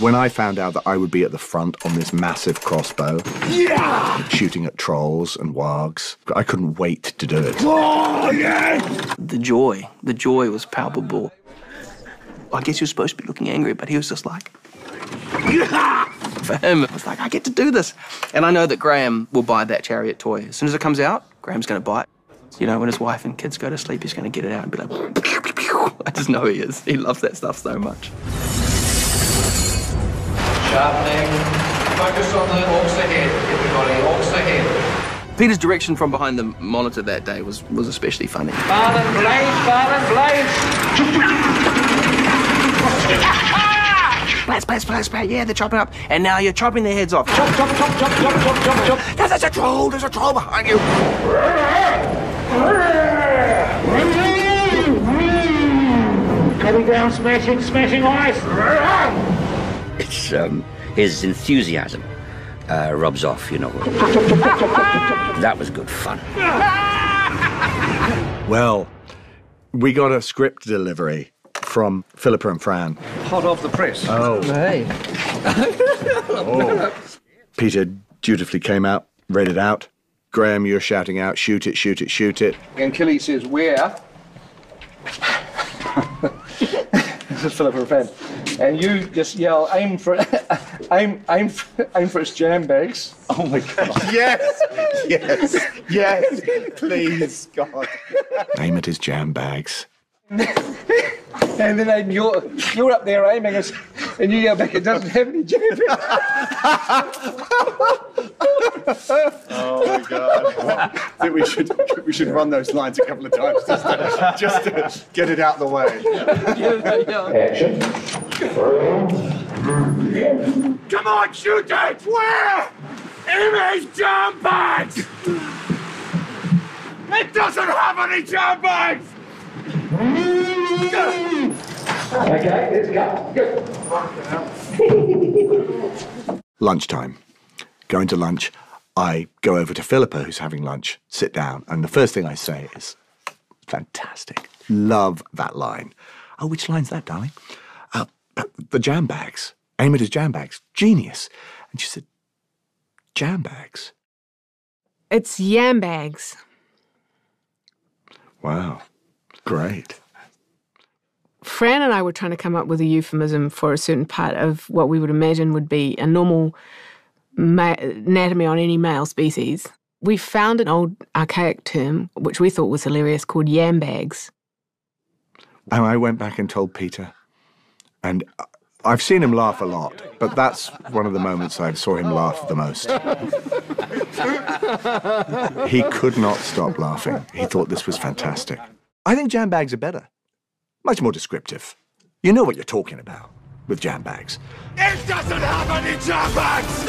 When I found out that I would be at the front on this massive crossbow, Yeah! shooting at trolls and wargs, I couldn't wait to do it. Oh, yes! The joy, the joy was palpable. I guess he was supposed to be looking angry, but he was just like, for him, it was like, I get to do this. And I know that Graham will buy that chariot toy. As soon as it comes out, Graham's going to buy it. You know, when his wife and kids go to sleep, he's going to get it out and be like, pew, pew, pew. I just know he is. He loves that stuff so much. Sharpening. Focus on the orcs ahead, everybody. Orcs ahead. Peter's direction from behind the monitor that day was, was especially funny. Barlin blades, Barlin blades. Splash, splash, splash, splash. Yeah, they're chopping up. And now you're chopping their heads off. Chop, chop, chop, chop, chop, chop, chop, chop. There's, there's a troll. There's a troll behind you. Coming down, smashing, smashing ice. It's um, his enthusiasm uh, rubs off, you know. that was good fun. Well, we got a script delivery from Philippa and Fran. Hot off the press. Oh. Hey. Peter dutifully came out, read it out. Graham, you're shouting out, shoot it, shoot it, shoot it. And Kili says, where? this is Philip Fan. And you just yell, aim for aim aim for, aim for its jam bags. Oh my god. yes, yes, yes, please, God. Aim at his jam bags. And then Aidan, you're you're up there aiming us and you yell back, it doesn't have any jam bags. Oh my god. I think we should we should run those lines a couple of times just to, just to get it out of the way. Action. Come on, shoot it! Where? Enemy's jump bags! It doesn't have any jump bags! Okay, let's go. Go. Lunchtime. Going to lunch. I go over to Philippa, who's having lunch, sit down, and the first thing I say is, fantastic. Love that line. Oh, which line's that, darling? The jam bags. Aim at his jam bags. Genius. And she said, jam bags? It's yam bags. Wow. Great. Fran and I were trying to come up with a euphemism for a certain part of what we would imagine would be a normal ma- anatomy on any male species. We found an old archaic term, which we thought was hilarious, called yam bags. And I went back and told Peter. And I've seen him laugh a lot, but that's one of the moments I saw him laugh the most. he could not stop laughing. He thought this was fantastic. I think jam bags are better. Much more descriptive. You know what you're talking about with jam bags. It doesn't have any jam bags!